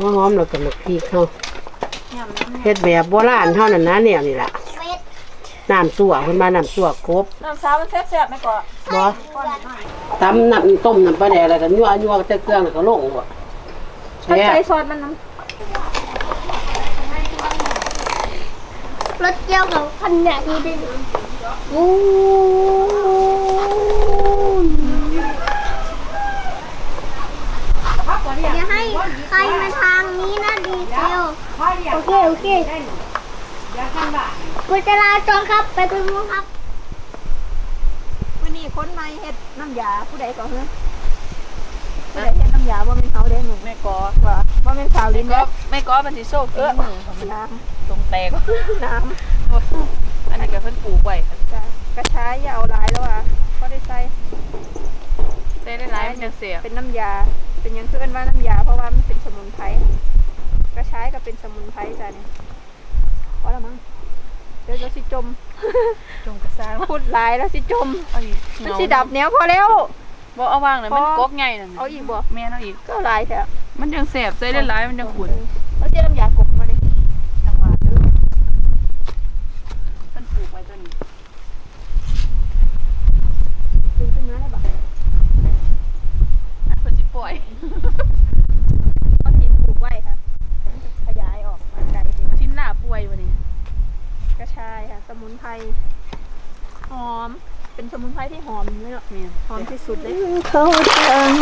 หัวหอมแล้วก็หมักพริกเฮาเฮ็ดแบบโบราณเท่านั้นนะเนี่ยนี่ล่ะเม็ดน้ำสั่วเพิ่นมาน้ำสั่วกบน้ำสาวมันแซ่บๆไหมก่อนบ่ตำน้ำต้มน้ำปลาแดกแล้วก็ยั่วยั่วแต่เครื่องแล้วก็ลงบ่ใช้แซ่บใช้ซอสมันน้รสเจียวกับพันแบบนี้ด้วยโอ้อย่า ให้ใครมาทางนี้นะดีเจียวโอเคโอเคกุจราจรครับไปเป็นมูครับำวันนี้คนใหม่เฮ็ดน้ำยาผู้ใดก่อนเฮ้ยผู้ใดเฮ็ดน้ำยาว่าเป็นเขาเด้หนูแม่กอว่าว่าเป็นสาวลิ้นก็เด้อแม่กอมันสิโซกเอฝีอมือของมันน้ตรงแตกำน้อันนี้ก็เพิ่นปลูกไว้ำจ้ะกระชายอย่าเอาหลายแล้วอะก็ได้ใส่ได้ได้หลายมันจังเสียเป็นน้ำยาเป็นหยังคือเอิ้นว่าน้ำยาเพ ราะว่ามันเป็นสมุนไพรกระชายก็เป็นสมุนไพรจ้ะนี่พอแล้วมั้งเดี๋ยวเราสิจม จงกระซ้างพูดหลายแล้วสิจมเอาอีกมันสิดับแนวพอแล้วบ่เอาวางน่ะมันพอกบใหญ่นั่นน่ะเอาอีกบ่แม่นเอาอีกก็หลายแท้มันจังแสบใส่ได้หลายมันจังขุ่นแล้วเจ๊น้ำยากบมาดิ จังหวะเด้อเพิ่นปลูกไว้ตัวนี้ ดึงขึ้นมาได้บ่ เพิ่นสิปล่อย เอาทิ้งปลูกไว้ค่ะมันจะขยายออกมาไกลดิ ชิ้นหน้าป่วยบ่นี่ กระชายค่ะ สมุนไพรหอม เป็นสมุนไพรที่หอมเลยเนาะ แม่น หอมที่ สุดเลยเขาดัง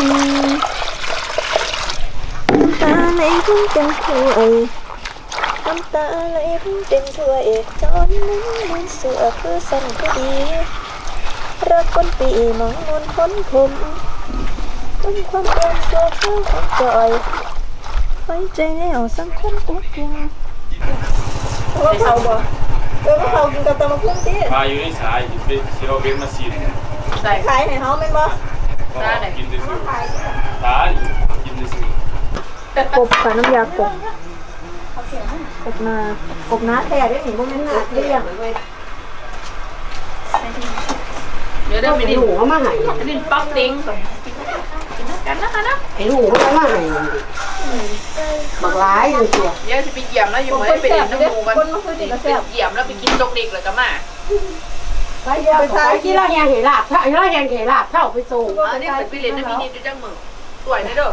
น้ำตาไหลพุ่งเป็นถ้วยน้ำตาไหลพุ่งเป็นถ้วยจอนนั้นมันเสือคือสั่นก็ดีรักคนปีมองนวลพ้นผมต้นความเอ็นเสือเข้าของจอยไว้ใจแนวสังคมปุ๊บยังว่าเขาบ่เออว่าเขากินกับตำมะพุ่งที่พาอยู่ในสายอยู่เป็นเชียวเป็นมาซีน ใส่ขายให้เขาเป็นบ่ก็กินได้สูตาดิกินได้สูกบค่ะน้ำยากบกบนากบนาแท้ได้หนิบ่แม่นนาเลี้ยงเดี๋ยวเด้อไปไอ้ดิหนูเอามาให้อันนี้ป๊อกติ้งกันนะคะนะไอ้หนูเอามาให้บักหลายจังตัวเดี๋ยวสิไปเยี่ยมแล้วอยู่มื้อนี้ไปเล่นน้ำหมูกันไปเยี่ยมแล้วไปกินตกเด็กแล้วก็มา ไปเดี๋ยวไปกินแล้วแหงเหลาบถ้าแล้วแหงเหลาบเท่าไปส่งอันนี้ไปเลนน้ำมีนิดอยู่จังมือสวยนะเด้อ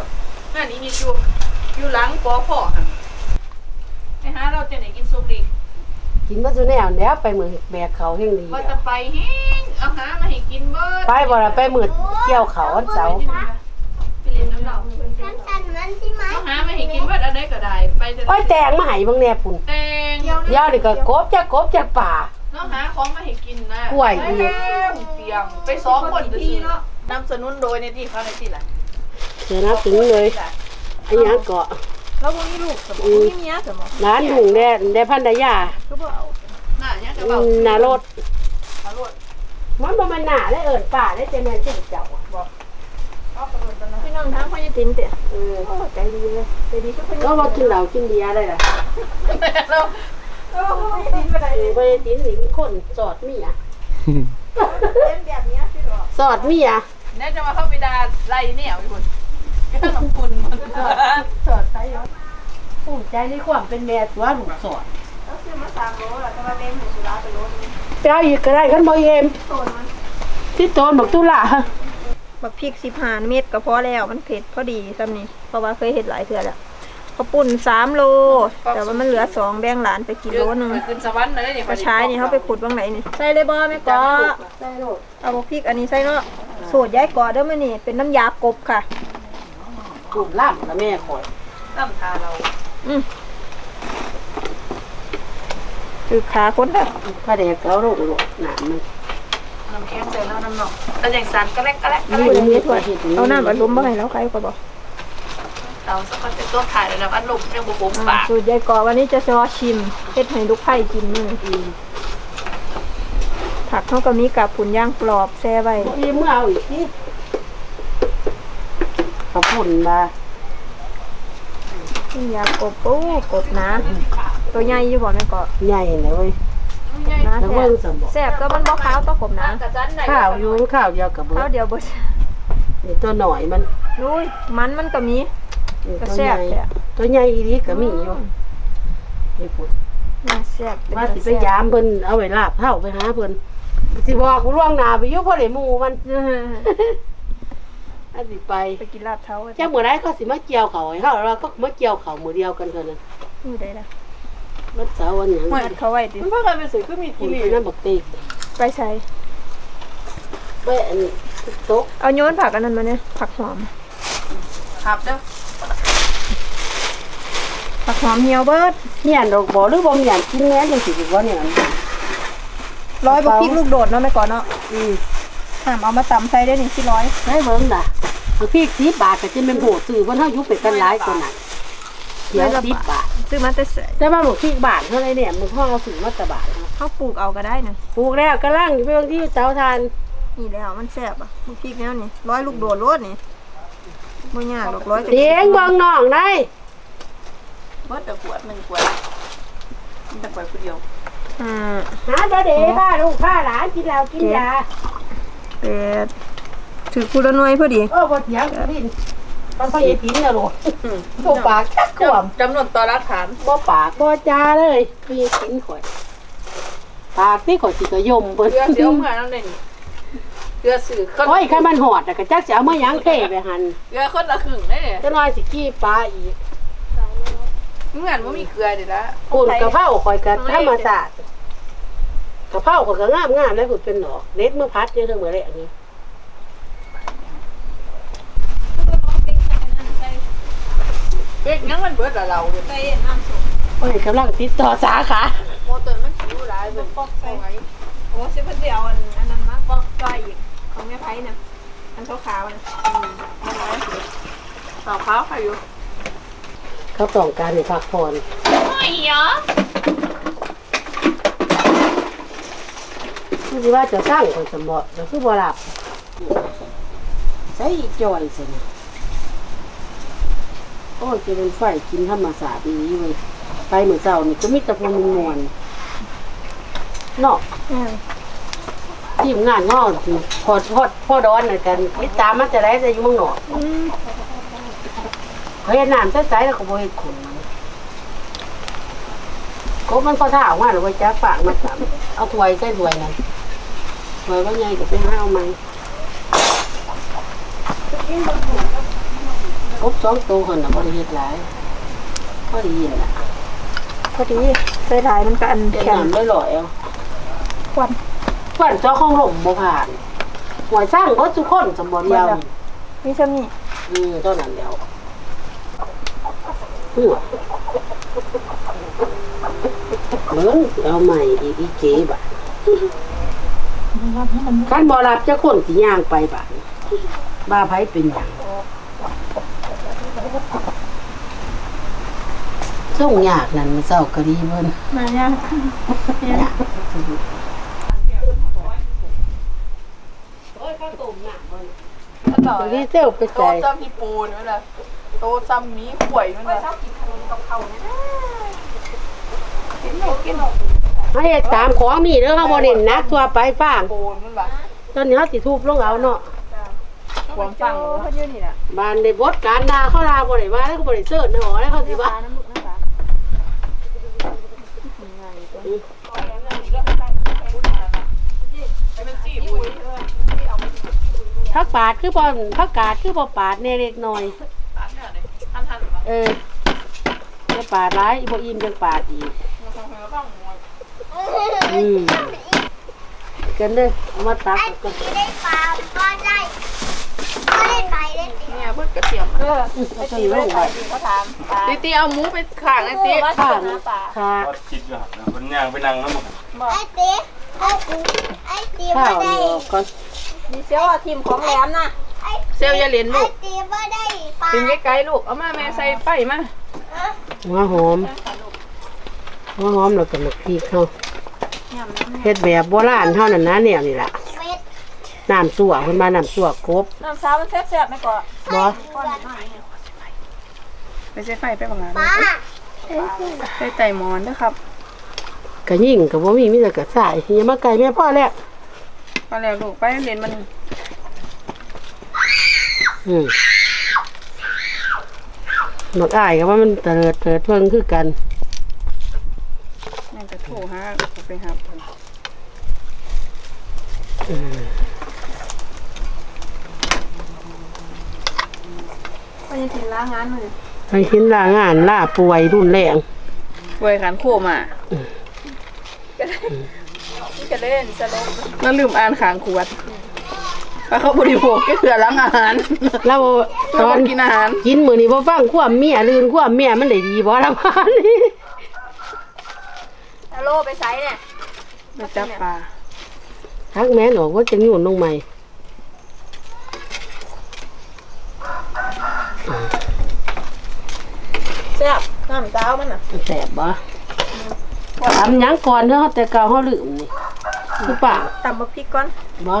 งานนี้มีอยู่อยู่หลังปอพ่อหั่นไปหาเราจะไหนกินสุกดิกินมาซุแนวแล้วไปมือแบกเขาแห่งดีว่าจะไปแห้งเอาหามาให้กินเบิดไปบ่ล่ะไปมืดเกี่ยวเขาวันเสาร์ไปเล่นน้ำเราฉันสั่นมันใช่ไหมเอาหามาให้กินเบิดอันใดก็ได้ไปแต่โอ้ยแตงมาให้เบางแน่พุ่นแตงเดี๋ยวนี่ก็กบจากกบจากป่า นาะหาของมาให้กินนะกล้วยอีก เตียง ไปสองคนจะซื้อเนาะนำสนุนโดยในที่เขาในที่ละเดี๋ยวนับถึงเลยไอ้หยังเกาะแล้วบ่มีลูกสมองมีเมียสมองร้านหุงแด่แด่พันดายาคือบ่เอาน่าเนี่ยจะอืเบามหนารถขารถมันบ่แม่นหน้าได้เอิ้นป่าได้เจแม่นเจ้าเจ้าอะบอกพี่น้องทางพ่อจะตินเตะเออโอ้ใจดีเลยใจดีทุกคนก็บ่กินเหล้ากินเบียร์ได้ล่ะเรา โอ้พ่อจะตินไปไหนเออบ่ได้ตินสิมีคนสอดมียเล่นแบบนี้พี่หรอสอดมียเนี่ยจะมาเข้าไปดาไล่เนี่ยอยู่คนก็ต้องคุณมันสอดไปอยู่ผู้ใจในความเป็นแม่ตัวลูกสอดแล้วซื้อมา3โลแล้วแต่ว่าเล่นหมูสุราไปโลนึงไปเอาอีกก็ได้คันบ่เอ็มที่โตนบักตุลาบักพริกสิบห้าเม็ดก็พอแล้วมันเผ็ดพอดีซ้ำนี่เพราะว่าเคยเฮ็ดหลายเทื่อแล้ว ข้าวปุ้น3โล แต่ว่ามันเหลือ2แบ่งหลานไปกินโลนึงขึ้นสวรรค์เลยนี่กระชายนี่เขาไปขุดบางไหนนี่ใส่เลยบ่แม่กอใส่โลดเอาพริกอันนี้ใส่เนาะสูตรยายกอเด้อมื้อนี่ เป็นน้ำยากบค่ะกูล่ำแล้วแม่คอยตั้มตาเรา อืมคือขาคนเด้อพระเดกเอาลูกลูกหนามมันน้ำแข็งใส่แล้วน้ำหนองแล้วอย่างสันก็แลกก็แลกก็แลนี่กอย่างนี้ถ้วยเอาน้ำอัดลมบ่ให้แล้วใครก็บอก เราสักพักจะต้นถ่ายแล้วนะอันลมยังบุบปากสูตรยายกอวันนี้จะซอชิมเฮ็ดให้ลูกไผ่กินมื้อนี้ผักเฮาก็มีกับผุนย่างกรอบแซ่ไว้อีเมื่อเอาอีกทีขอบคุณมาน้ำยากบปูกบนะตัวใหญ่อยู่บ่แม่กอใหญ่เลยเว้ยนะแล้วแซ่เบิ่บงสมบอกแซ่บตัวมันบ่ขาวตัวกบนะกระจันไหนข้าวอยู่ข้าวเดียวกับเบิข้าวดเดียวบ่นี่ตัวหน่อยมันนุ้ยมันมันก็มีเออ ก็ตัวแซ่ใหบญ่แท้ตัวใหญ่อีหลีก็มีอยู่นี่พุ่นน่าแซ่บเป็นว่าตาสิไปแซ่บยามเพิ่นเอาไว้ลาบเท่าไปหาเพิ่นสิบอกล่วงหน้าไปอยู่พอได้หมู่มันเอออันสิไปไปกินลาบเท้าอะจักมื้อใดเขาสิมาเกี่ยวเขาให้เฮาแล้วก็มาเกี่ยวเขามื้อเดียวกันเท่านั้นอยู่ได้ละวันเสาร์วันหยังมัดเขาไว้ดิมันพากันไปซื้อก็มีคุกิณริไปนั่นบักเตกไปใส่ไปอันตกเอาโยนผักอันนั้นมาเนี่ยผักหอมหับเด้อ ผักหอมเหี่ยวเบิดเมียนดอกบ่หรือบ่เมียนกินแม่นจังสิสิบ่เนี่ยมันร้อยบพริกลูกโดดเนาะแม่ก่อนเนาะอือห้ามเอามาตำใส่ได้นี่สิร้อยให้เบิ่งด่ะเอาพริก10บาทก็จะแม่นโหดซื้อเพิ่นเฮาอยู่เป็ดกันหลายคนน่ะเขียว10บาทซื้อมาแต่ใส่แต่ว่าหมกพริกบาทเท่าไรเนี่ยมันพ่อเอาซื้อมาแตะบาทเนาะเขาปลูกเอาก็ได้นะปลูกแล้วก็ล่างอยู่ไปบางที่เตาทานนี่แล้วมันแซ่บอะบพริกแนวนี่ร้อยลูกโดดรดนี่บ่ยากดอกร้อยเลี้ยงเบองน้องได้ เบิดแต่ขวดหนึ่งขวดมันแต่ขวดคนเดียวอ่าหาตัวเด็ผ้าลูกผ้าหลานกินแล้วกินยาเป็ดถือคูละหน่วยพอดีโอ้บ่เถียงกินมันพ่อใหญ่กินนะลูกโตปากชักขวมจำนวนต่อรักฐานบ่ปากบ่จาเลยพ่อใหญ่กินข่อยปากนี่ข่อยสิกระยมเพิ่นเกลือเสียวเมื่อนั่นเลยนี่เกลือสื่อคนโอ้ยคันมันหอดน่ะก็จักสิเอามาหยังเทไปหั่นเกลือคนละครึ่งได้เนี่ยจักหน่อยสิกี้ปลาอีก เมื่อนว่ามีเกลือเดี๋ยวละปุ่นกะเพราข่อยก็ธรรมศาสตร์กะเพราข่อยก็งามๆแล้วพุ่นเป็นดอกเด็ดมื้อพัดอยู่เทั้งมื้อแลงนี่เป็กยังมันเบิดละเราเลยใส่น้ำส้มโอ้ยกำลังติดต่อสาขาโมเตอร์มันสิวหลายเป็นปอกใส่ไว้โอ้สิเพิ่นสิเอาอันอันนั้นมาบอกก้อยอีกของแม่ไผน่ะอันขาวๆน่ะต่อข้าวใครอยู่ เขาต้องการให้พักผ่อนไม่เหรอคือสิว่าจะสร้างคนสมบัติแล้วคือบ่หลับใส่อีกจ่อยสินะโอ้ยจะเป็นไฟกินธรรมศาสตร์ดีเว้ยไปเหมือนเจ้านี่ก็มีแต่พวกมันมวนเนาะอืมทีมงานเนาะพอพอพอดอนน่ะกันติดตามมาแต่ไรแต่อยู่เมืองนอกอืม เขาเฮ็ดน้ำใสๆแล้วก็บ่เฮ็ดขุนกบมันก็ท่าออกมาแล้วไว้จักปากมาถามเอาถ้วยใส่ถ้วยนั่นถ้วยว่าใหญ่ก็ไปหาเอาใหม่กบสองตัวคนน่ะบ่ได้เฮ็ดหลายพอดีน่ะพอดีใส่หลายมันก็อันเฮ็ดแข็งน้ำได้ลอยเอาควันควันเจ้าของหลมบ่ผ่านหวยสร้างเบิดทุกคนสมบูรณ์เดียวมีซ้ำนี่อืมเท่านั้นเดียว อือเบิ่งเอาใหม่อีกอีเก๋บาดคันบ่รับจะคนสิย่างไปบาดบ้าไผเป็นหยังส่งยากนั่นมันเศร้าก็ดีเพิ่นมาเนี่ยยากโอ้ยข้าวต้มน่ะเพิ่นต่อเอาดีเซลไปโตใส่ซ้ำที่ปูนี่มันละ โตซ้ำหมีข่วยมันละให้ตามของมีเด้อเฮาบ่เน้นนักทั่วไปฟังปูมันละตอนนี้เฮาสิทุบลงเอาเนาะความฟังโอ้เขาอยู่นี่ล่ะบ้านได้บดการด่าเขาลาบ่ได้ว่าแล้วก็บ่ได้เสิร์ชเนาะแล้วเขาสิว่าน้ำลูกน้ำปลาผักปาดคือบ่ผักกาดคือบ่ปาดแน่เล็กน้อยทันเนี่ยทันทันหรือ เปล่าเออจะปาดหลายบ่อิ่มจังปาดอีกอืมกันเด้อเอามาตักไอ้กันตีได้ปลาก็ได้ก็ได้ไปได้ตีเนี่ยเพิ่งกระเทียมเออเอาตัวนี้ลงไปเขาถามปลาตีตีเอาหมูไปข้างไอ้ตีข้างค่ะก็คิดอยู่หันนะคนย่างไปนั่งแล้วมันไอ้ตีไอ้ตีไอ้ตีข้าบ่วได้นี่ออกก่อนดีเซลอะทีมของแหลมนะไอ้ เซลอย่าเล่นลูไอ้กตีบ่ได้ปลาถึงไกลๆลูก เอามาแม่ใส่ไปมาหัวหอมหัวหอมแล้วก็มะพริกเฮาเฮ็ดแบบโบราณเฮานั่นนะแนวนี่ล่ะเม็ดน้ำสั่วเพิ่นมาน้ำสั่วกบน้ำซามันแซ่บๆไหมก่อนบ่ไปใส่ไฟไปบังงานปลาใส่ไตหมอนนะครับกะยิ่งก็บ่มีมีแต่กะสายอย่ามาไกลแม่พ่อแล้วไปแล้วลูกไปเรียนมันอืม หมักอ้ายก็ว่ามันเติดเติดเพิ่งคือกันแม่งจะโทรหาเขาไปหาเพิ่นไปยังกินล้างงานเลยไปชิ้นลางานล่าป่วยรุนแรงเวยขันโคมาก็เล่นสลบแล้วลืมอ่านขางขวด ว่าเขาบริโภคก็คือล้างอาหารแล้วตตออนนกินอาหาร กินมื้อนี้บ่ฟังความเมียลืนความเมียมันได้ดีบ่ละพานนี่ฮัลโหลไปไซเนี่ยมาจับปลาทักแม่นออกว่าจะอยู่ลงใหม่แซ่บน้ำเจ้ามันน่ะแสบบ่ถามหยังก่อนเด้อแต่เก่าเฮาลืมนี่คือป่าตำบักพริกก่อนบ่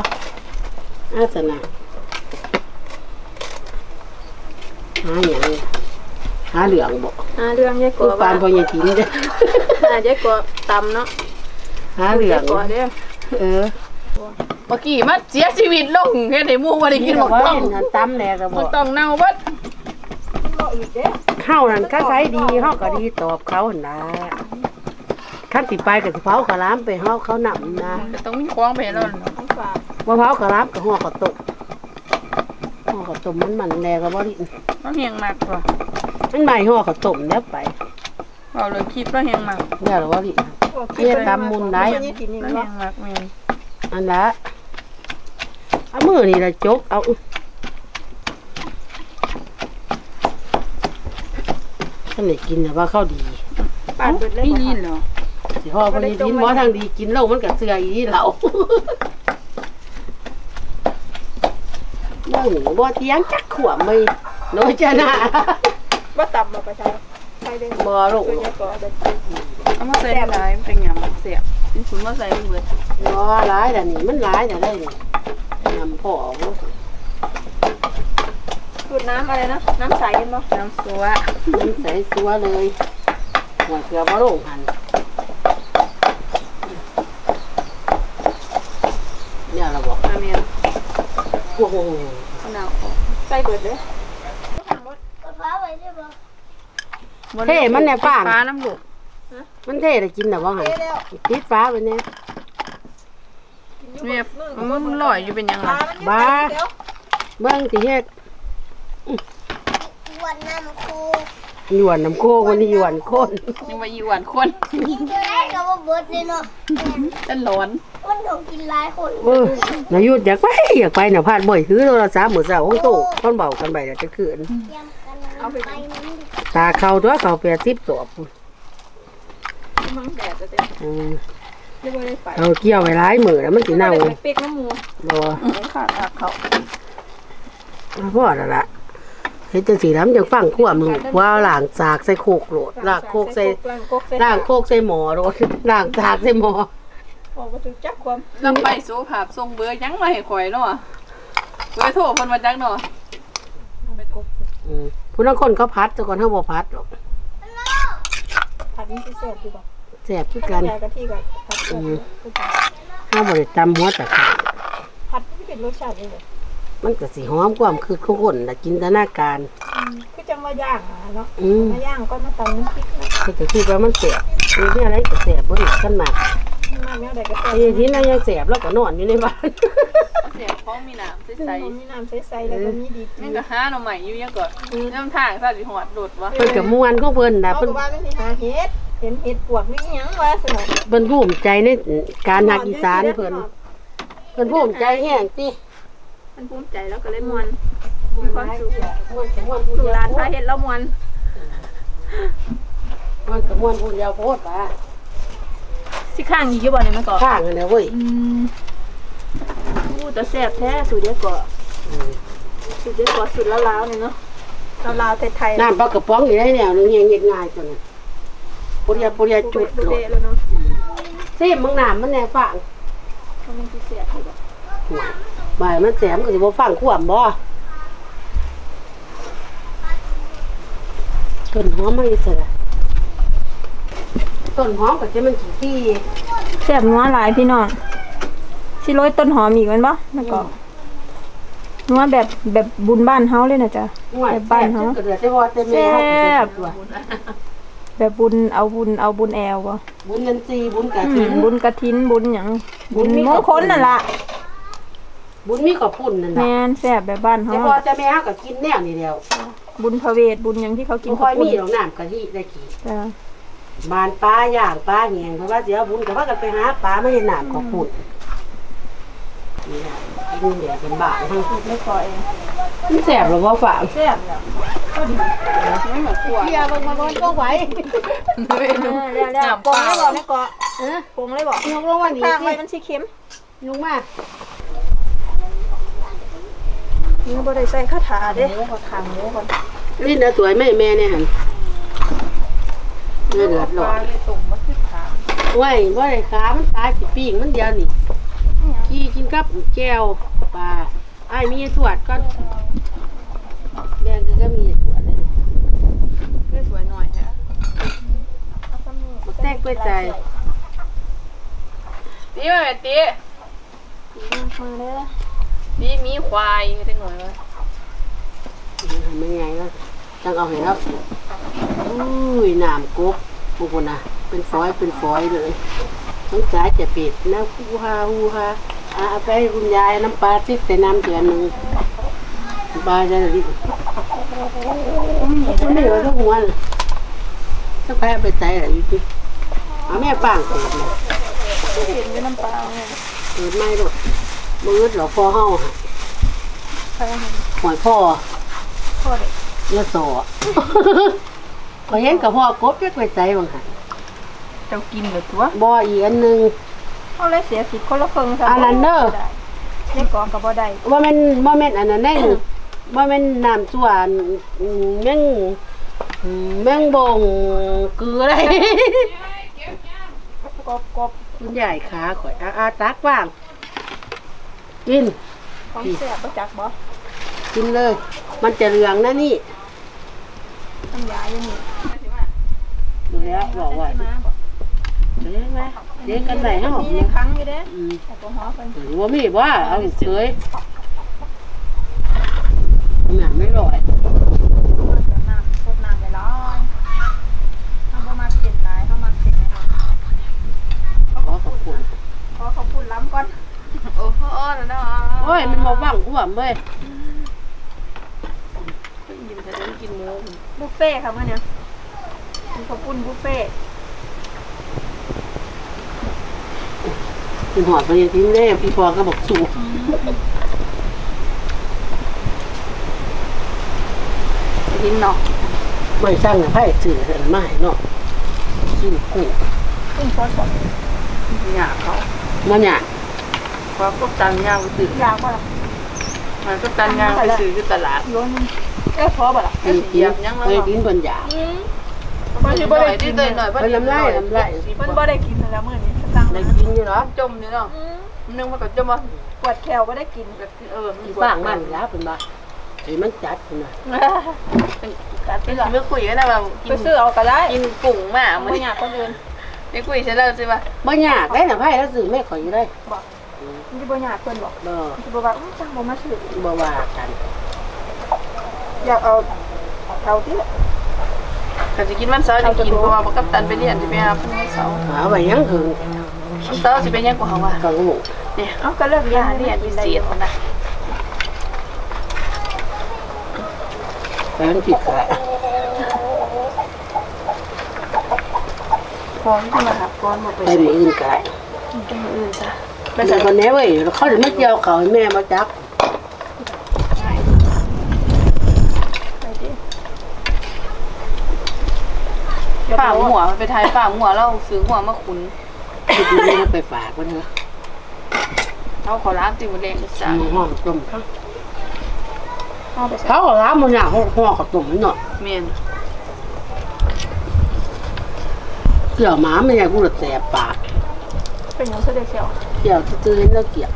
อาสนะหาหยังหาเหลืองบ่อ่าเรื่องยายกูกัวปาว่านพ่อใหญ่ถิ่นเด้ออ่ายายกัวตำเนาะหาเหลืองยายกัวเด้อเออเมื่อกี้มาเสียชีวิตลงเฮ็ดให้หมู่บ่ได้กินหมกว่าต้องเห็นอันตำแหน่ก็หมบ่กต้องเน่าเบิดเข้านั่นก็ใช้ดีเฮาก็ดีตอบเขาหั่นล่ะคันสิไปก็สิเผาขาวหลามไปเฮาเขานำนะ ก็ต้องมีของไปให้เราของฝาก บ่เผาขาวหลามก็ห่อข้าวต้มห่อข้าวต้มมันมันแน่ก็บ่ดิเราเฮียงมากกว่ามันใหม่ห่อข้าวต้มแล้วไปเราเลยคิดเราเฮียงมากเดี๋ยวเราบ่ดิเฮ็ดตำมุนได้ยายถิ่นนี่เราเนาะเฮียงมากแม่นอันละเอามือนี่ละจกเอาท่านได้กินแต่ว่าข้าวดีปาดเบิดเลยพี่บ่ยินคะเหรอสิห่อคนนี้กินบ่ทางดีกินเหล้ามันก็เสืออีนี่เหล้า เรื่องนี้บ่เที่ยงจักขวบไม่น้อยจะน่ะว่าตำบ่ไปใช่ใช่เลยบ่ลูกตัวยายกัวเด็ดเอามาใส่หลายเป็นหยังเสียบเป็นคุณมาใส่เบิดบ่หลายแต่นี่มันหลายแต่ได้นี่นำพ่อเอาสูตรน้ำอะไรนะ น้ำใสเห็นบ่น้ำซัวมันใส่สัวเลยหัวเกลือบ่ลงหั่นเนี่ยเราบอกอันนี้โอ้โหมะนาว ใส่เบิดเลยกดฟ้าไว้ได้ปะเท่มันเนี่ยป้างฟ้าน้ำลูกมันเท่ได้กินแต่ว่าหันเท่แล้วปิดฟ้าไปเนี่ยเนี่ยมันลอยอยู่เป็นหยังปไงลามันอยู่บ้าเดี๋ยวเบิ่งสิเฮ็ดหวนน้ำคู หยวนน้ำโคกวันนี้หยวนคนยังว่าอีหวานคนกินจะได้กับว่าเบิร์ดเลยเนาะจะร้อนมันต้องกินหลายคนเออนายยุดอยากไปอยากไปน่ะพาดบ่อยถือโทรศัพท์มื้อเช้าของโตคนเบากันไปแล้วจะคืนยำกันเอาไปนั้นดิตาเข้าตัวเข้า80จอบพุ่นมังแดดจะเต็มอืมไม่ได้ไปเอาเกี่ยวไว้หลายมื้อแล้วมันสิเน่าไปเปีกน้ำหมูบ่ขาดหักเขาพอแล้วล่ะ เฮ็ดจังซี่แล้วมันจังฟังความลูกว่าล้างสากใส่โคกโหลดล้างโคกใส่ล้างโคกใส่ล้างโคกใส่หม้อโหลดล้างสากใส่หม้อบอกว่าถึงจักความลำไปโซภาพทรงเบอร์ยังมาให้ข่อยเนาะเบอร์โทรเพิ่นมาจักเนาะอืมผู้นั้นคนเขาพัดแต่ก่อนเขาบ่พัดหรอกผัดนี่สิแซ่บดีบ่แซ่บคือกักันนยากะทิกับผัดแซ่บคือกันถ้าบ่ได้ตำหัวตะไคร้ผัดที่เป็นรสชาตินี่เลย มันก็สิหอมความคือของคนน่ะจินตนาการคือจังว่าย่างอะเนาะอืมมาย่างก็มาตำน้ำพริกนะก็จะคิดว่ามันแซ่บมีเนี่ยอะไรก็แซ่บบ่ได้กันมากมาแนวใดก็แซ่บไอ้ที่นั่นยังแซ่บแล้วก็นอนอยู่ในบ้านเสียเขามีน้ำซึ่งใสผมมีน้ำใสๆแล้วก็มีดีๆนี่ก็หาหน่อใหม่อยู่ยังก่อนน้ำทางซาสิหอดโดดวะเพิ่นก็ม่วนของเพิ่นน่ะเอาเพิ่นก็ว่าไม่มีหาเห็ดเห็นเห็ดปวกนี่หยังวะสนุกเพิ่นภูมิใจในการหักอีสานเพิ่นเพิ่นภูมิใจแฮงติ มันภูมิใจแล้วก็เลยมวน มีความสุขม่วนก็ม่วนลูกหลานพาเห็ดแล้วมวนม่วนก็ม่วนผู้เดียวโพดว่าสิข้างอีกอยู่บ่เนี่ยมันก็ข้างนั่นน่ะเว้ยอืมอู้แต่แซ่บแท้สูตรเดียวก็อืมสูตรเดียวก็สูตรลาวๆเนี่ยเนาะลาวๆไทยๆน้ำปลากระป๋องอยู่ได้แนวหนึงยังเฮ็ดง่ายตัวนั้นปุริยาปุริยาจุดบุโลเดดแล้วเนาะซิมึงน้ำมันแน่ฟังมันสิแซ่บอยู่บ่ บ่ายมันแสมก็สิบ่ฟังความบ่ต้นหอมมาอีสระต้นหอมก็จะมันขี้ที่แซ่บนัวหลายพี่น้องสิโรยต้นหอมอีกแม่นบ่แล้วก็นัวแบบแบบบุญบ้านเฮาเลยนะจ๊ะห่วยไปบ้านเฮาแซ่บจนกระเดือดแต่พอแต่แม่เฮาก็เป็นตัวแบบบุญเอาบุญเอาบุญแอลบ่บุญนันทรีย์บุญกะอืถิมนบุญกระถินบุญหยังบุบุญญมีมขงอบคคุลณนั่นล่ะ บุญมีขอบคุณนั่นแม่น่ะนแซ่บแบบบ้านเฮาแต่พอแต่แม่เฮาก็กินแนวนี้แล้วบุญพระเวทบุญหยังที่เขากินบ่ค่อยข้าวปุ้มีนหรอกน้ำกะทิได้กินจ้ะบานปลาย่างปลาแหงเพราะว่าสิเอาบุญก็ว่ากันไปหาปลาไม่ได้น้ำขอบคุณนี่ล่ะกินเดี๋ยวเป็นบาททั้งไม่พอเองมันแซ่บหรือบ่ฝากแซ่บแล้วเฮียเบิ่งมาบ่ก็ไหวเออแล้วแล้วปรุงเลยบ่แม่เกาะเออปรุงเลยบ่ยกลงมานี่ข้างไว้สิมันสิเค็มยกมา นี่บ่ได้ใส่คาถาเด้ขอทางหมูก่อนนี่นะสวยแม่แม่เนี่ยหั่นเดือดร้อนตุ่มมันคือขาไว้บ่ได้ขามันตายสิปิ้งมันเดียวนี่ขี้กินกับแก้วปลาอ้ายมีสวดก่อนแม่ก็ก็มีสวดเลยคือสวยหน่อยฮะบักแตกไปใจตีมาแม่ตีมาเด้อ ตีมีควายได้หน่อยวะมันไงล่ะจังเอาให้ครับอุ้ยน้ำกบพวกคนน่ะเป็นฟอยเป็นฟอยเลยต้องจ่ายจะปิดนะฮูฮาฮูฮาอะเอาไปให้คุณยายน้ำปลาซิกใส่น้ำเดือนหนึ่งปลาจะดิมันไม่เหลือทุกหัวเลยสักแพ้ไปใจอะไรอยู่ที่เอาแม่ป้างเกิดเลยเห็นอยู่น้ำปลาเนี่ยเกิดไม่หรอก มืดหรอกพ่อเฮาค่ะใครเอาให้หอยพ่อพ่อเด็กเยอะโสอะก็เห็นกับพ่อกบจักไปใจบางค่ะเจ้ากินเลยตัวบ่อีกอันหนึงเอาเลยเสียสิทธิ์คนละครึ่งซะอันนั้นเด้อนี่กองก็บ่ได้ว่าแม่นว่าแม่นอันนั้นได้หนึ่ง ว่าแม่นน้ำส่วนอืมแม่งอืมแม่งบงเกลืออะไร กบกบคุณใหญ่ขาข่อยอาอาตักว่าง กิน ของแซ่บบ่จักบ่กินเลย มันจะเหลืองนะนี่น้ำยาอยู่นี่ดูแล้วบอกว่ามาบ่เจ๊ไหมเจ๊กันไหนเนาะมีในครั้งอยู่เด้อืมแอลกอฮอล์เพิ่นหรือว่ามีว่าเอาเฉยหนังไม่ลอย มันจะน้ำสดน้ำไปร้อนทำบ่มาเก็บหลายเฮามาเก็บน้อยๆ ขอขอบคุณ ขอขอบคุณล้ำก่อน โอ้โหแล้วเนาะ โอ้ยมันมาว่างกูว่าเว้ยกินจะได้กินหมูบุฟเฟ่ต์ค่ะมื้อเนี้ยมีขอบคุณบุฟเฟ่ต์กินหอดไปยังทิ้งได้พี่พอก็บอกสู้กินเนาะไม่สร้างนะไพ่สื่อเห็นไม่เนาะสู้กู้ขึ้นซอสบ่หยาเขามันเนี่ยค วามก็ตันยาวซื้อยาวบ่ล่ะมันก็ตันยาวไปซื้อที่ตลาดโยนเอ้ยพอบ่ล่ะกินกินเคยกินบนหยามันสิบ่ได้ที่ตัวหน่อยไปลำไล่ลำไล่มันบ่ได้กินแล้วมื้อนี้ตั้งได้กินอยู่หรอจมนี่เนาะนึงมันก็จมว่าปวดแขวบ่ได้กินเอออีป้างมันแล้วเป็นบ้าไอ้มันจัดคุณนะตัดไปหรอไม่คุยกันนะแบบกิไปนซื้อเอาก็ได้กินกุ้งมาบ่มันอยากคนอื่นไม่คุยใช่แล้วใช่ป่ะบ่ยากได้นะไพ่แล้วสื่อไม่ข่อยอยู่ได้บอก มันสิบ่อยากเพิ่นบอกบ่มันสิบ่ว่าอื้อจังบ่มาซื้อบ่ว่ากันอยากเอาเอาที่ละก็จะกินวันเสาร์จะกินเพราะว่าบักกับตันไปเรียนจะไปหาวันเสาร์เอาไปยังถึงวันเสาร์จะเป็นยังกว่าเขาว่ากังหูเนี่ยเอาก็เลิกยาเรียนเรียนพิเศษนะแฟนผิดขายพร้อมที่มาหาก้อนมาไปไปมีอื่นขายกินอื่นซะ ไปใส่คนนี้เว้ยเขาถึงไม่เกี่ยวเขาให้แม่มาจับไปดิฝ่าหัวมันไปทายฝ่าหัวแล้วซื้อหัวมาขุนที่ดูนี่ไปฝากมันเถอะเอาขอล้างติ่มแดงจ้ามีห้องต้มเอาไปใส่เขาก็ร้านมันอย่างห้องห้องกับต้มมันเนาะเมียนเกี่ยวหมามันอย่างกูจะแสบปากเป็นหยังซะได้เสียวเกี่ยวตื้อๆเห็นแล้วเกี่ยว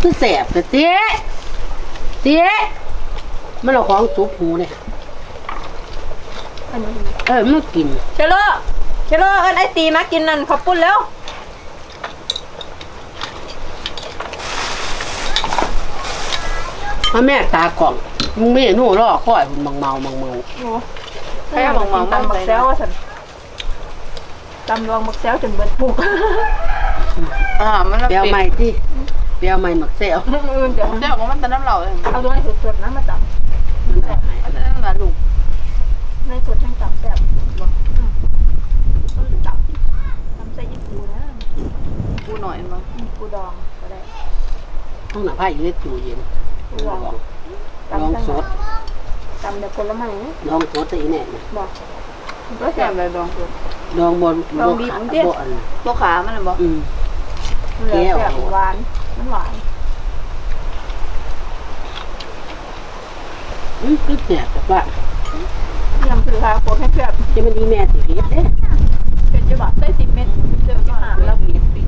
คือแสบแต่เตี้ยเตี้ยมันเอาของสุบหูเนี่ยอันนี้เออมันกินเชลโลเชลโลเอิ้นไอ้ตีมากินนั่นขอบคุณแล้วเ à, เพ่อแม่ตากล่องมึงไม่หนูรอคอยมึงมังเมามังเมืองใครบอกมาตำบักแซวว่าสันตำรองบักแซวจนเบิดปุก อ่ามันเปียวใหม่ที่เปียวใหม่หมักเซลเดี๋ยวเจ้าของมันตะน้ำเหล่าเลยเอาด้วยสดๆนะมาตำมันได้ไหมมันตะน้ำเหล่าลูกในสดทั้งตำแซ่บบอกต้นตำตำใส่ยี่ปูนะกูหน่อยมั้งปูดองก็ได้ห้องหน้าผ้าอยู่ในตู้เย็นปูดองลองตำสดตำเดี๋ยวผลไม้ลองสดตีแน่นะบอก ก็แซ่บเลยดองลองบนลองบีบมันดิบ่อันพวกขามันน่ะบ่อืมเหลือแซ่บหวาน มันหวานอืมคือแสบแต่ว่ายำคือค่ะโคตรให้เพื่อนจะมันดีแม่สิเฮ็ดเด้เป็นจะบอกได้สิบเม็ดเจอที่หาแล้แล้ววเฮ็ดปี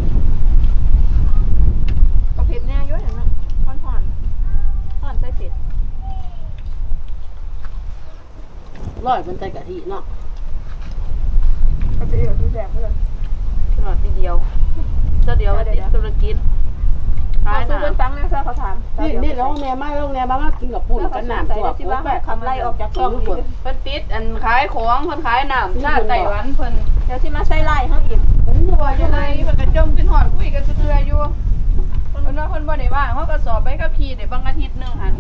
ก็เผ็ดแน่เยอะอย่างนั้นห่อนห่อนห่อนใส่เผ็ดร้อยมันใจกะทิเนาะ ก็จะอยู่ที่แซ่บเพื่อนหน่อยทีเดียวเจ้าเดียวมาติดธุรกิจเขาขายซื้อน่ะเป็นฟังนะถ้าเขาถามนี่นี่ร้องแม่มาร้องแม่มามากินกับปุ่นกันน้ำตัวที่ว่าคำไล่ออกจากช่องทุอีกกคนเพิ่นปิดอันขายของเพิ่นขายน้ำชาติไต้หวันเพิ่นเดี๋ยวที่มาใส่ไล่เขาอีกผมอยู่ว่าอยู่ไหนเพิ่นก็จมเป็นหอดคุยกันเรื่อยๆอยู่เพิ่นว่าเพิ่นบ่ได้ว่างเขาก็สอบไปกับพี่ได้บางอาทิตย์หนึงหั่น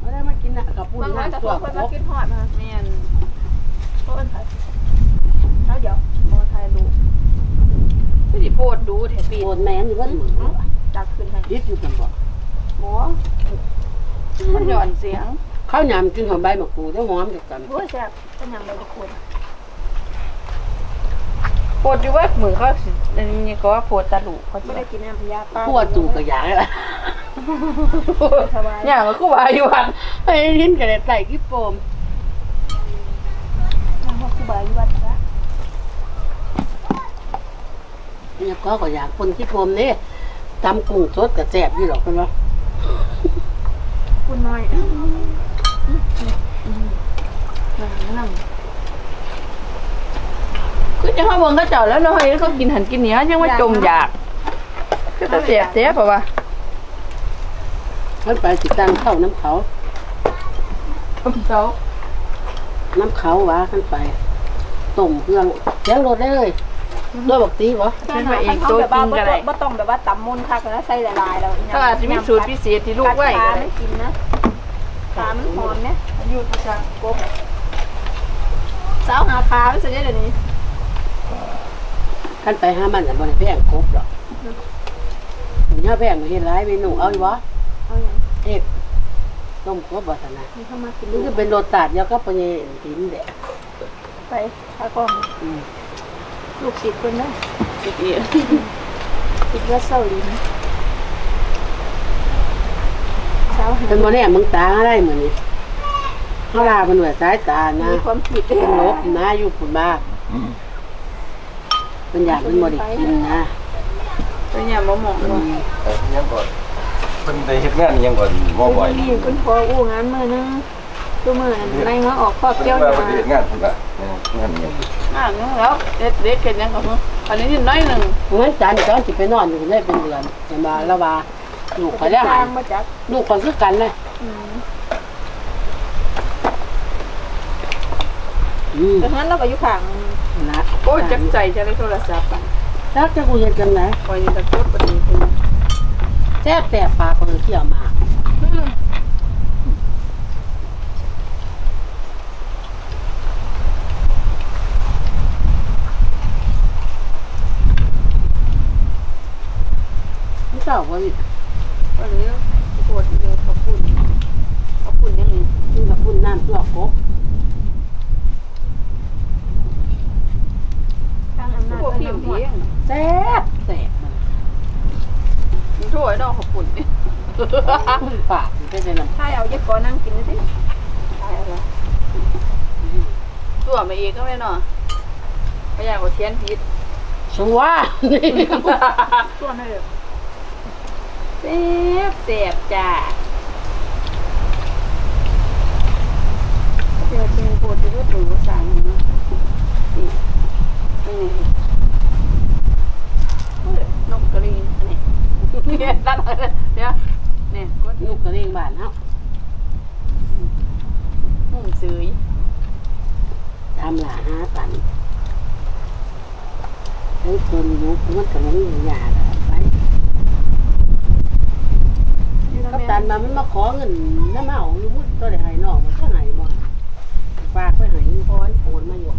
ไม่ได้มากินกับปุ่นบางวันแต่น้ำพตัววกคนครมาบกินหอดมาแม่นพวกคนไทย แล้วเดี๋ยวบ่ถ่ายรูปคือสิโพดดูแท้ปีโอนแม่นี่ว่าหมือจักขึ้นให้ยึดอยู่กันบ่บ่มันหย่อนเสียง ข้าวยำกินของใบมะกรูดได้หอมจากกันโอ้ยแซ่บเป็นยังไงทุกคนโพดอยู่ว่ามือเขาสิอันนี้ก็ว่าโพดตะลุเขาไม่สิได้กินน้ำยาปลาพวดตู่กับยาละสบายอย่างก็คือว่าอยู่หั่นไอ้ลิ้นกระเด็ดใส่กิ๊บโปมน้ำคู่บายวัดละ เนี่ยก็ก็อยากคนกิ๊บโปมนี่ตำกุ้งสดกับแซ่บอยู่หรอกเป็นว่าคุณน้อยนั่งคือจะเขาเบิ่งเขาเจ้าแล้วเนาะให้เขากินหันกินเหนียวยังว่าจมอยากก็จะเสียบเสียเพราะว่าเขาไปติดตั้งเข้าน้ำเขาจมเจ้าน้ำเขาวะขึ้นไปต้มเครื่องเลี้ยงรถได้เลย ด้วยบอกตีวะเป็นพระเอกตัวจริงก็ได้บ่ต้องแบบว่าตำมุนค่ะแล้วใส่ละลายแล้วเขาอาจจะมีสูตรพิเศษที่ลูกไว้ปก็ลาได้ไม่กินนะปลามันหอมเนี่ยอยู่ที่จังกบสาวหาปลาไม่ใช่เดี๋ยวนี้ขั้นไปห้ามันอะบริแพงครบหรอกเนี่ยแพงเห็นร้ายเมนูเอาอยู่วะเอาอย่างเอกต้มครบวัฒนะนี้เข้ามากินนี่คือเป็นรสชาติเดียวก็ปัญญาถิ่นแดะไปข้ากล้องอืม ลูกศิษย์คนนั้นอีกอีกศิษย์วัดเสาลินสาวหาเป็นโมเนี่ยมึงตาอะไรเหมือนนี้เขาลาเป็นหน่วยสายตานะมีความผิดเป็นลบนะอยู่คุณบ้าเป็นอยากเป็นโมได้กินนะเป็นอย่างบ่หมองอืบ่มยังก่อนเพิ่นได้เฮ็ดงานยังก่อนบ่บ่อยนี่คุณพออู้งานมือนึงตัวมือนั่นไล่มาออกครอบเพิ่เจ้านว่ามาเพิ่นเฮ็ดงานพุ่นล่ะงานยัง อ่างั้นแล้วเด็ดเด็ดกันยังก็คืออันนี้นิดน้อยหนึงงั้นจานตอนจิไปนอนอยู่ได้เป็นเดือนแต่มาละว่าลูกเขาได้หาจ้ายงมาจากลูกคนคือกันเลยอืมอืมดังนั้นเราก็อยู่ข้างนะโอ้ยจักใจจะได้โทรศัพท์อะจักจะกูเห็นจังไหนคอยจะกดปฏิทินแซ่บแต่ปลาคนเที่ยวมา จ้าว่าวันนี้ปวดเดียวขอบคุณขอบคุณยังไงนี่กับพุ่นน้ำตัวกบข้างอำนาจพวกพี่น้ำหัวเพียงแซ่บแซ่บมันมันโถ่ไอ้ดอกขอบคุณนี่พุ่นปากมันเป็นน้ำถ้าเอาเย็บก่อนั่งกินสิตายอะไรตัวมาเองก็ไม่เนาะพยายามเอาเทียนพิษชัวร์นี่ตัวนั่นเลย เสียบเสียบจ้ะเดี๋ยวเจอปวดจะก็ถูสังนาะนี่นไงนกกระเรียงเนี่ยตัดเลยเดี๋ยวเนี่ยกดนกกระเรียงบานเนาะมุ่งซื้อตามหลาห้าตันใอ้คนนกมันกระเรียงยาแล้ กัปตันมามันมาขอเงินน้ำเมาอยู่มุดตัวเดียวให้นอกมันก็ให้บ่ฝากไปให้พอนโอนมาอยู่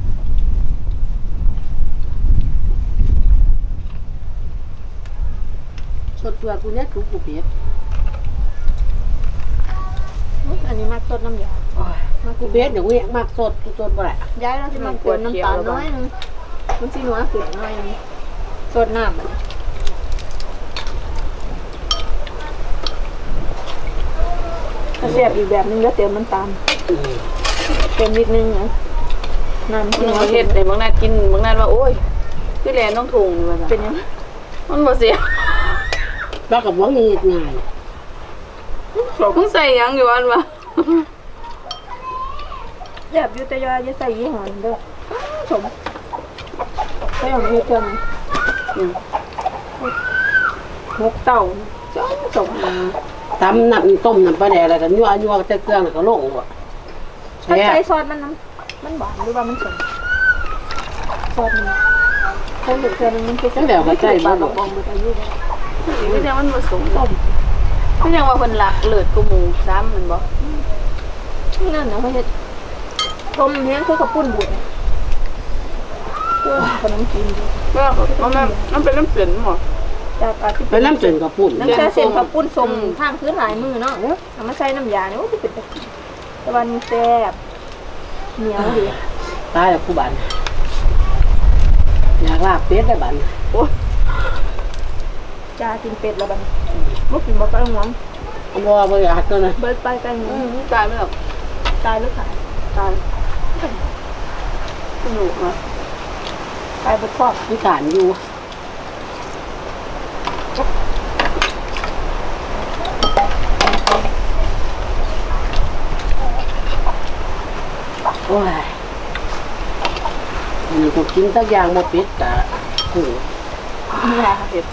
สดเปลือกกูเนี่ยถูกกูเปียกอันนี้มากต้นน้ำยามากูเปียกเดี๋ยวกูอยากมากสดกูสดบ่ได้ย้ายเราจะมาเติมน้ำตาลน้อยนึงมันสิหนัวเกลือน้อยนึงสดน้ำมัน ถ้าแซ่บอีกแบบนึงก็เติมน้ำตาลเติมนิดนึงนะน้ำมันที่เอาเฮ็ดให้บางนัดกินบางนัดว่าโอ้ยคือแลนต้องถุงนี่ว่าเป็ซั่นนยังมันบ่เสียบ้ากับว่างีดง่ายมึงใส่หยังอยู่อันวะแซ่บอยู่แต่อยาอย่าใส่ยี่ห้อนี้เด้อสมใส่ของเฮ็ดเกินอืมหกเต่าจ้องสม ตำน้ำต้มน้ำปลาแดกอะไรกันยั่วยั่วแต่เครื่องแล้วก็ลงว่ะถ้าแซ่ใส่บซอสมันน้ำมันหวานหรือว่ามันสมซอสมันใส่เหลือเกินมันเป็นตั้งแต่ก็ใส่บ้านบองมันอายุได้ก็ยังมันผสมต้มก็ยังว่าเพิ่นหลักเลิศกูหมูซ้ำมันบ่นั่นนะเขาเฮ็ดต้มแห้งคือกับปุ้นบุญตัวขนมจีนดูว่ามันมันเป็นน้ำเส้นหมด จากอาทิตย์เป็นน้ำจืดกับปุ่นน้ำชาเส้นกับปุ้นสมทางพื้นหลายมือเนาะเอามาใส่น้ำยาเนี่ยโอ้ยเป็นตะวันแซ่บเหนียวดีตายแล้วกูบันอยากลาบเป็ดได้บันจ้ากินเป็ดแล้วบัดบ่กินบ่ไปหวงเอาบ่บ่อยากตัวนะเบิดไปไปหวอืงมตายไม่หรอกตายหรือขายตายสนุกนะตายเบิดครอบมีฐานอยู่ โอ้ยอันนี้กูกินสักอย่างบ่เป็ดกะกูนี่แหละค่ะเห็ด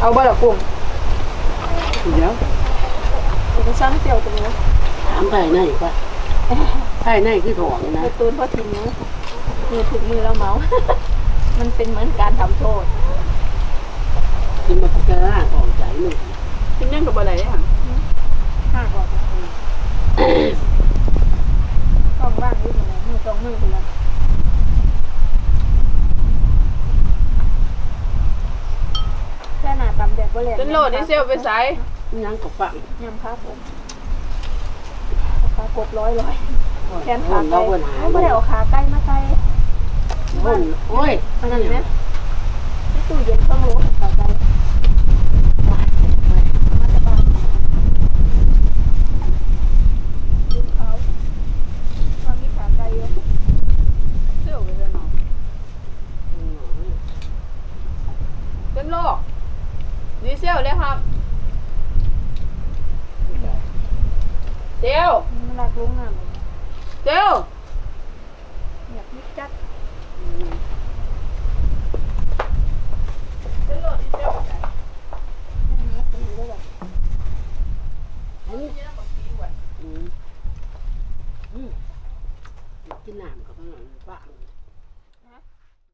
เอาบ่ละกุ้งเดี๋ยวเอาไปซ้ำเจียวตรงนี้ถามภายในว่าภายในคือถ่วงนะไปตูนพ่อทีนิ้วมือถึงมือแล้วเมา มันเป็นเหมือนการทำโทษ กินมาพิจารณาของใจหนึ่งกินยังกับอะไรอะห้าก่อนต้องว่างนิดหนึ่งมือตรงมือไปแล้วแค่หน้าตำแดดบ่แหลมจนโหลดนี่เซลไปใส่ยังกับฟังยำขาผมขากบร้อยร้อยแขนขาเราไก่เพิ่นหาไม่ได้เอาขาไก่มาใส่หุ่นโอ้ยอันนั้นไหมตู้เย็นต้องรู้